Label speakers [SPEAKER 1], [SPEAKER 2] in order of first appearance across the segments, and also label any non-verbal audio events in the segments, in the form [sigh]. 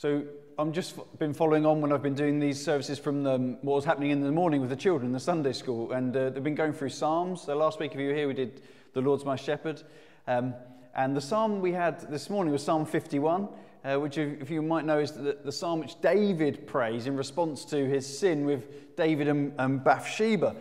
[SPEAKER 1] So I'm just been following on when I've been doing these services from the, what was happening in the morning with the children in the Sunday school, and uh, they've been going through Psalms. So last week, if you were here, we did "The Lord's My Shepherd," um, and the psalm we had this morning was Psalm 51, uh, which, if you might know, is the, the, psalm which David prays in response to his sin with David and, and Bathsheba.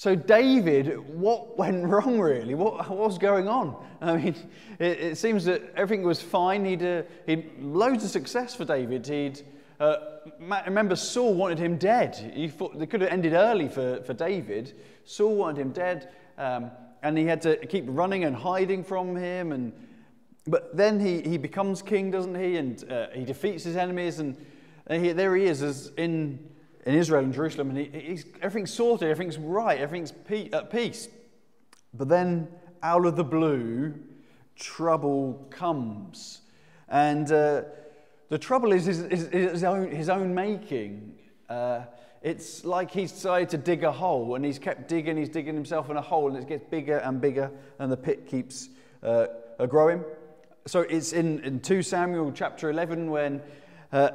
[SPEAKER 1] So, David, what went [laughs] wrong really? What, what was going on? I mean, [laughs] it, it seems that everything was fine. He'd, uh, he'd loads of success for David. He'd, uh, remember, Saul wanted him dead. He thought they could have ended early for, for David. Saul wanted him dead, um, and he had to keep running and hiding from him. And, but then he, he becomes king, doesn't he? And uh, he defeats his enemies, and, and he, there he is as in in Israel and Jerusalem, and he, everything's sorted, everything's right, everything's pe- at peace. But then, out of the blue, trouble comes. And uh, the trouble is his, his, his, own, his own making. Uh, it's like he's decided to dig a hole, and he's kept digging, he's digging himself in a hole, and it gets bigger and bigger, and the pit keeps uh, growing. So it's in, in 2 Samuel chapter 11 when uh,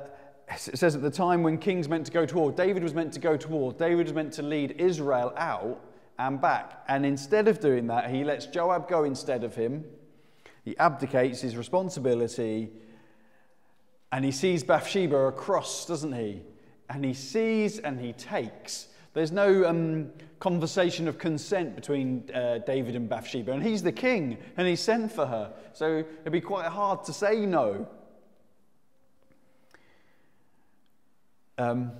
[SPEAKER 1] it says at the time when kings meant to go to war, David was meant to go to war. David was meant to lead Israel out and back. And instead of doing that, he lets Joab go instead of him. He abdicates his responsibility and he sees Bathsheba across, doesn't he? And he sees and he takes. There's no um, conversation of consent between uh, David and Bathsheba. And he's the king and he sent for her. So it'd be quite hard to say no. Um,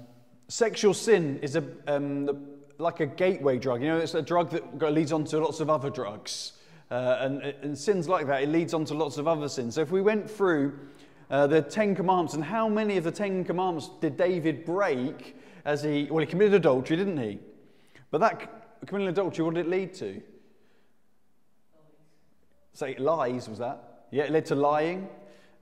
[SPEAKER 1] sexual sin is a, um, the, like a gateway drug. You know, it's a drug that leads on to lots of other drugs. Uh, and, and, sins like that, it leads on to lots of other sins. So if we went through uh, the Ten Commandments, and how many of the Ten Commandments did David break as he, well, he committed adultery, didn't he? But that committing adultery, what did it lead to? Say lies, was that? Yeah, it led to lying.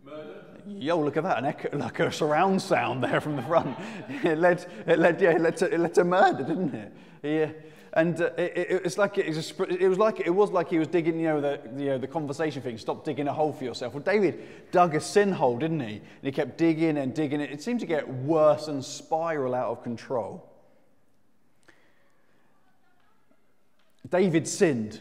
[SPEAKER 2] Murder.
[SPEAKER 1] Yo, look at that, an echo, like a surround sound there from the front. [laughs] it led, it led, yeah, it led to, it led to murder, didn't it? Yeah. And uh, it, it, it's like it, was it was like it was like he was digging, you know, the you know the conversation thing. Stop digging a hole for yourself. Well, David dug a sin hole, didn't he? And he kept digging and digging. It, it seemed to get worse and spiral out of control. David sinned.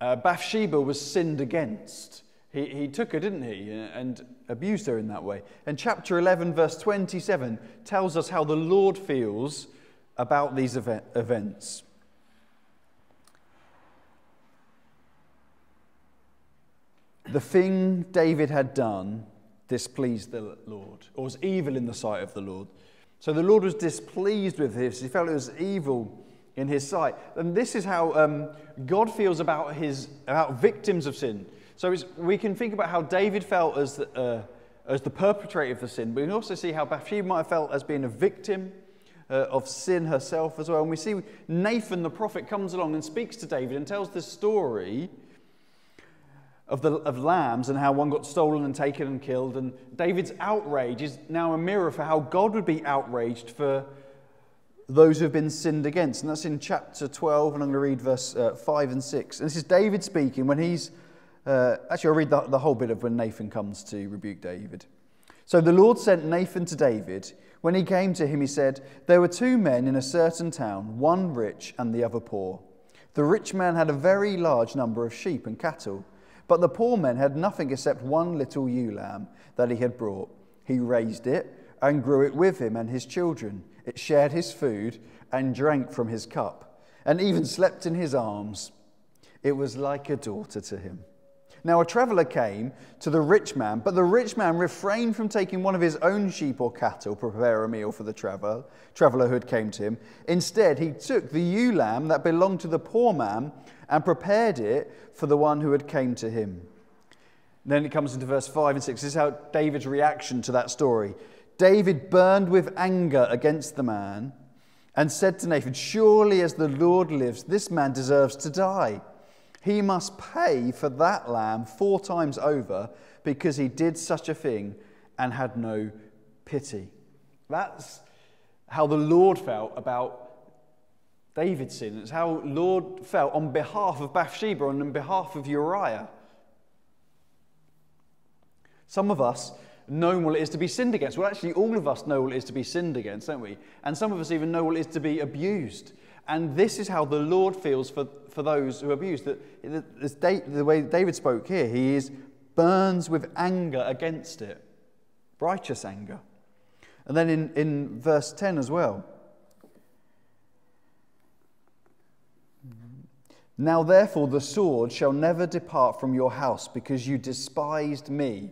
[SPEAKER 1] Uh, Bathsheba was sinned against. He, he took her, didn't he, and abused her in that way. And chapter 11, verse 27, tells us how the Lord feels about these event, events. The thing David had done displeased the Lord, or was evil in the sight of the Lord. So the Lord was displeased with this. He felt it was evil in his sight. And this is how um, God feels about, his, about victims of sin. So we can think about how David felt as the, uh, as the perpetrator of the sin, but we can also see how Bathsheba might have felt as being a victim uh, of sin herself as well. And we see Nathan the prophet comes along and speaks to David and tells this story of, the, of lambs and how one got stolen and taken and killed. And David's outrage is now a mirror for how God would be outraged for those who have been sinned against. And that's in chapter 12, and I'm going to read verse uh, 5 and 6. And this is David speaking when he's uh, actually, I'll read the, the whole bit of when Nathan comes to rebuke David. So the Lord sent Nathan to David. When he came to him, he said, There were two men in a certain town, one rich and the other poor. The rich man had a very large number of sheep and cattle, but the poor man had nothing except one little ewe lamb that he had brought. He raised it and grew it with him and his children. It shared his food and drank from his cup, and even slept in his arms. It was like a daughter to him. Now a traveller came to the rich man, but the rich man refrained from taking one of his own sheep or cattle to prepare a meal for the traveller, traveller who had came to him. Instead, he took the ewe lamb that belonged to the poor man and prepared it for the one who had came to him. Then it comes into verse 5 and 6. This is how David's reaction to that story. David burned with anger against the man and said to Nathan, Surely as the Lord lives, this man deserves to die he must pay for that lamb four times over because he did such a thing and had no pity. That's how the Lord felt about David's sin. It's how the Lord felt on behalf of Bathsheba and on behalf of Uriah. Some of us know what it is to be sinned against. Well, actually, all of us know what it is to be sinned against, don't we? And some of us even know what it is to be abused. And this is how the Lord feels for, for those who abuse. That the way David spoke here, he is burns with anger against it, righteous anger. And then in, in verse 10 as well. Now, therefore, the sword shall never depart from your house because you despised me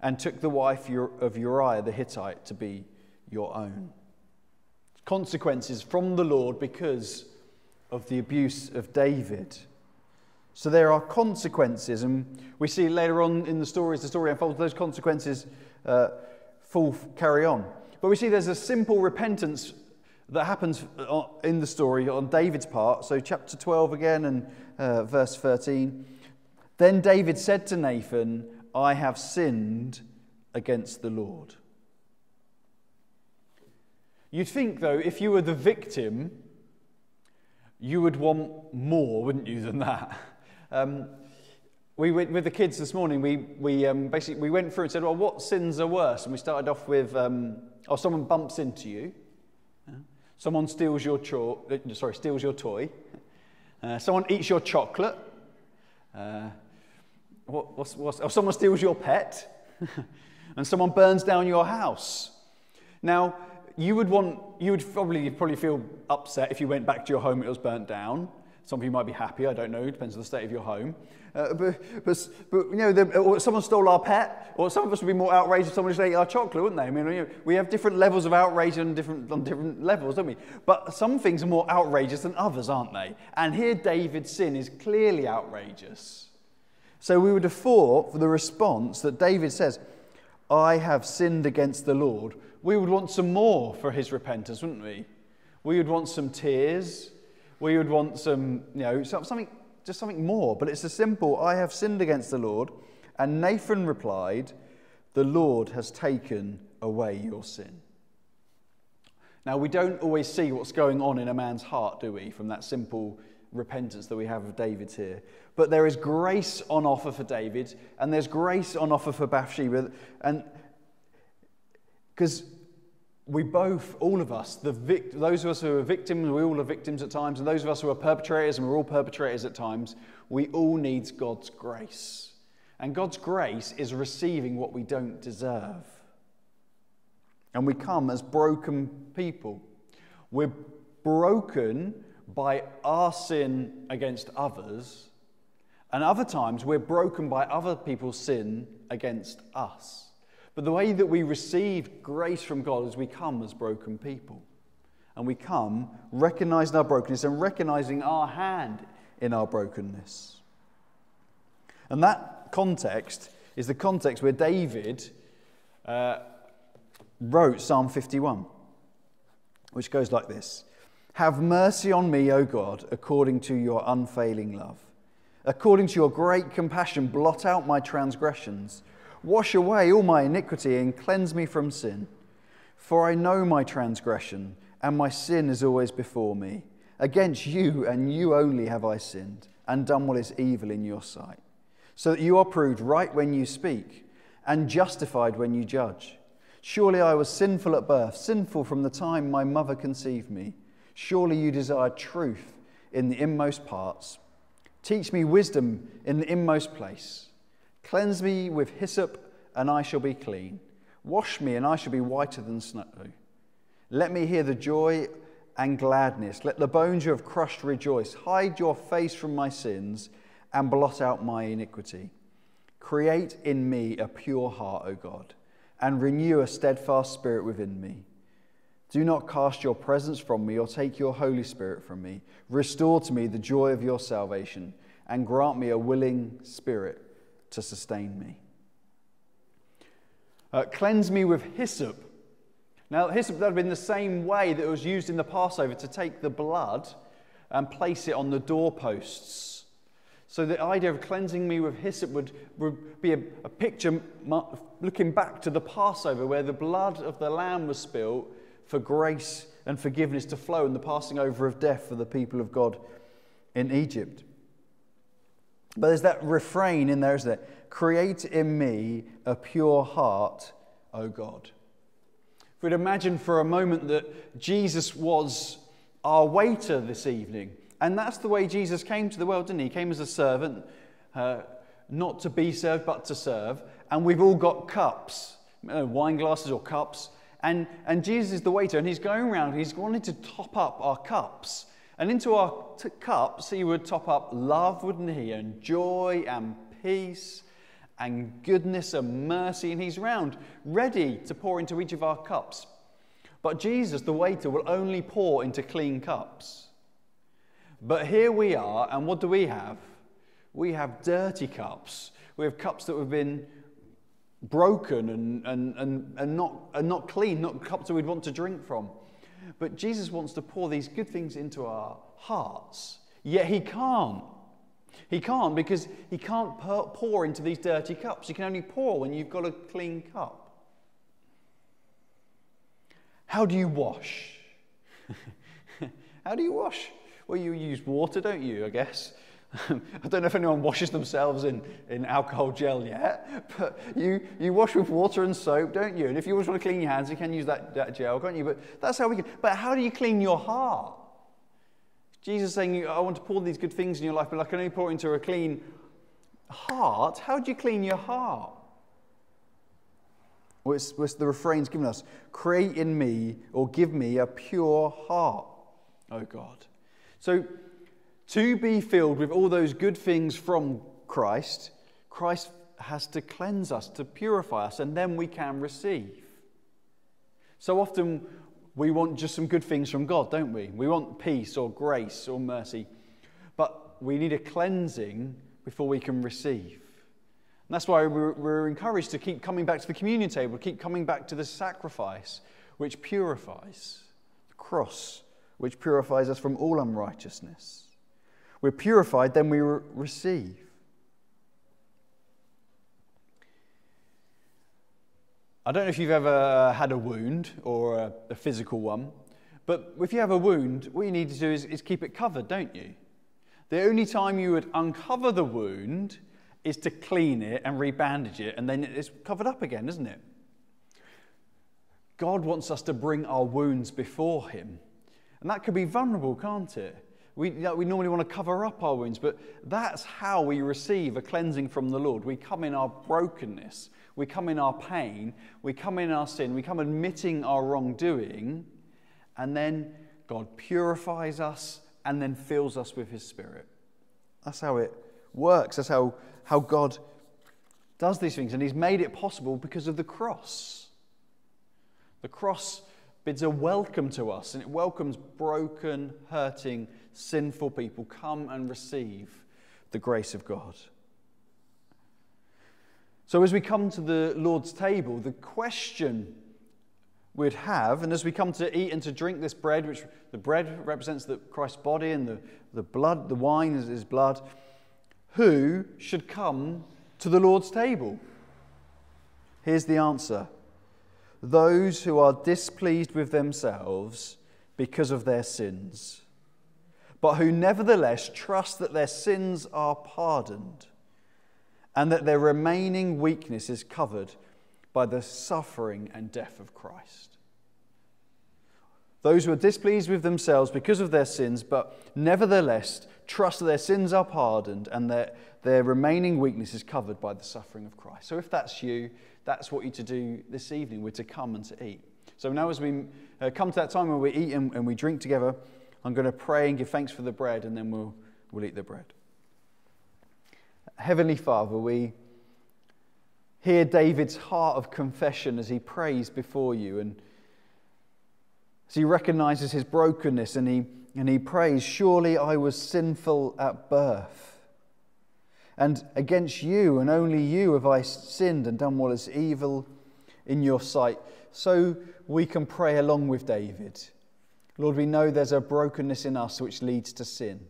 [SPEAKER 1] and took the wife of Uriah the Hittite to be your own. Consequences from the Lord because of the abuse of David. So there are consequences, and we see later on in the story, as the story unfolds, those consequences uh, full carry on. But we see there's a simple repentance that happens uh, in the story on David's part. So, chapter 12 again and uh, verse 13. Then David said to Nathan, I have sinned against the Lord. You'd think, though, if you were the victim, you would want more, wouldn't you, than that? [laughs] Um, we went with the kids this morning. We, we um, basically we went through and said, "Well, what sins are worse?" And we started off with, um, "Oh, someone bumps into you, someone steals your cho- uh, sorry, steals your toy, uh, someone eats your chocolate, uh, what, what's, what's, or someone steals your pet, [laughs] and someone burns down your house." Now, you would want, you would probably probably feel upset if you went back to your home it was burnt down. Some of you might be happy, I don't know, it depends on the state of your home. Uh, but, but, but, you know, the, or someone stole our pet, or some of us would be more outraged if someone just ate our chocolate, wouldn't they? I mean, you know, we have different levels of outrage on different, on different levels, don't we? But some things are more outrageous than others, aren't they? And here David's sin is clearly outrageous. So we would have thought for the response that David says, I have sinned against the Lord, we would want some more for his repentance, wouldn't we? We would want some tears we would want some, you know, something, just something more. But it's a simple, I have sinned against the Lord. And Nathan replied, The Lord has taken away your sin. Now, we don't always see what's going on in a man's heart, do we, from that simple repentance that we have of David's here. But there is grace on offer for David, and there's grace on offer for Bathsheba. And because we both, all of us, vict- those of us who are victims, we all are victims at times, and those of us who are perpetrators, and we're all perpetrators at times, we all need God's grace. And God's grace is receiving what we don't deserve. And we come as broken people. We're broken by our sin against others, and other times we're broken by other people's sin against us. But the way that we receive grace from God is we come as broken people. And we come recognizing our brokenness and recognizing our hand in our brokenness. And that context is the context where David uh, wrote Psalm 51, which goes like this Have mercy on me, O God, according to your unfailing love. According to your great compassion, blot out my transgressions. Wash away all my iniquity and cleanse me from sin. For I know my transgression, and my sin is always before me. Against you and you only have I sinned, and done what is evil in your sight, so that you are proved right when you speak, and justified when you judge. Surely I was sinful at birth, sinful from the time my mother conceived me. Surely you desire truth in the inmost parts. Teach me wisdom in the inmost place. Cleanse me with hyssop, and I shall be clean. Wash me, and I shall be whiter than snow. Let me hear the joy and gladness. Let the bones you have crushed rejoice. Hide your face from my sins and blot out my iniquity. Create in me a pure heart, O God, and renew a steadfast spirit within me. Do not cast your presence from me or take your Holy Spirit from me. Restore to me the joy of your salvation and grant me a willing spirit to sustain me. Uh, cleanse me with hyssop. Now, hyssop, that have been the same way that it was used in the Passover to take the blood and place it on the doorposts. So, the idea of cleansing me with hyssop would, would be a, a picture looking back to the Passover where the blood of the lamb was spilled for grace and forgiveness to flow and the passing over of death for the people of God in Egypt. But there's that refrain in there, isn't there? Create in me a pure heart, O God. If we'd imagine for a moment that Jesus was our waiter this evening, and that's the way Jesus came to the world, didn't he? He came as a servant, uh, not to be served, but to serve. And we've all got cups, wine glasses or cups. And, and Jesus is the waiter, and he's going around, he's wanting to top up our cups. And into our cups, he would top up love, wouldn't he? And joy and peace and goodness and mercy. And he's round, ready to pour into each of our cups. But Jesus, the waiter, will only pour into clean cups. But here we are, and what do we have? We have dirty cups. We have cups that have been broken and, and, and, and, not, and not clean, not cups that we'd want to drink from. But Jesus wants to pour these good things into our hearts, yet he can't. He can't because he can't pour into these dirty cups. You can only pour when you've got a clean cup. How do you wash? [laughs] How do you wash? Well, you use water, don't you, I guess? [laughs] I don't know if anyone washes themselves in, in alcohol gel yet, but you, you wash with water and soap, don't you? And if you always want to clean your hands, you can use that, that gel, can't you? But that's how we can. But how do you clean your heart? Jesus saying, I want to pour these good things in your life, but I can only pour into a clean heart. How do you clean your heart? Well, it's, it's the refrain's given us create in me or give me a pure heart, oh God. So, to be filled with all those good things from Christ, Christ has to cleanse us, to purify us, and then we can receive. So often we want just some good things from God, don't we? We want peace or grace or mercy, but we need a cleansing before we can receive. And that's why we're, we're encouraged to keep coming back to the communion table, keep coming back to the sacrifice which purifies, the cross which purifies us from all unrighteousness. We're purified, then we re- receive. I don't know if you've ever had a wound or a, a, physical one, but if you have a wound, what you need to do is, is keep it covered, don't you? The only time you would uncover the wound is to clean it and rebandage it, and then it's covered up again, isn't it? God wants us to bring our wounds before Him. And that could be vulnerable, can't it? We, you know, we normally want to cover up our wounds, but that's how we receive a cleansing from the Lord. We come in our brokenness, we come in our pain, we come in our sin, we come admitting our wrongdoing, and then God purifies us and then fills us with His Spirit. That's how it works. That's how, how God does these things. And He's made it possible because of the cross. The cross bids a welcome to us, and it welcomes broken, hurting, sinful people. Come and receive the grace of God. So, as we come to the Lord's table, the question we'd have, and as we come to eat and to drink this bread, which the bread represents the Christ's body and the, the blood, the wine is his blood, who should come to the Lord's table? Here's the answer those who are displeased with themselves because of their sins, but who nevertheless trust that their sins are pardoned and that their remaining weakness is covered by the suffering and death of Christ. Those who are displeased with themselves because of their sins, but nevertheless trust that their sins are pardoned and that their remaining weakness is covered by the suffering of Christ. So if that's you, that's what you're to do this evening. We're to come and to eat. So now, as we uh, come to that time when we eat and, and we drink together, I'm going to pray and give thanks for the bread, and then we'll, we'll eat the bread. Heavenly Father, we hear David's heart of confession as he prays before you and as he recognizes his brokenness and he, and he prays, Surely I was sinful at birth. And against you and only you have I sinned and done what is evil in your sight. So we can pray along with David. Lord, we know there's a brokenness in us which leads to sin.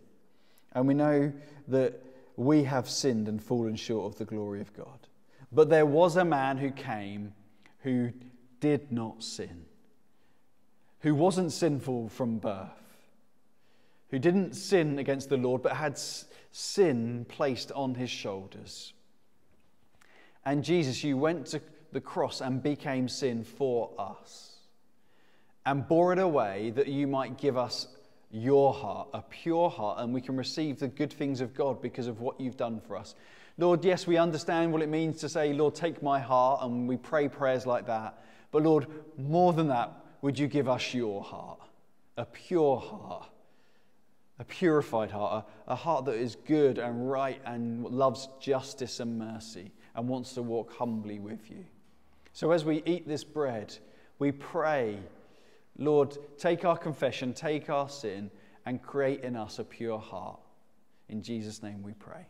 [SPEAKER 1] And we know that we have sinned and fallen short of the glory of God. But there was a man who came who did not sin, who wasn't sinful from birth, who didn't sin against the Lord but had sin placed on his shoulders. And Jesus, you went to the cross and became sin for us and bore it away that you might give us your heart, a pure heart, and we can receive the good things of God because of what you've done for us. Lord, yes, we understand what it means to say, Lord, take my heart, and we pray prayers like that. But Lord, more than that, would you give us your heart, a pure heart, a purified heart, a, a heart that is good and right and loves justice and mercy and wants to walk humbly with you. So as we eat this bread, we pray, Lord, take our confession, take our sin, and create in us a pure heart. In Jesus' name we pray.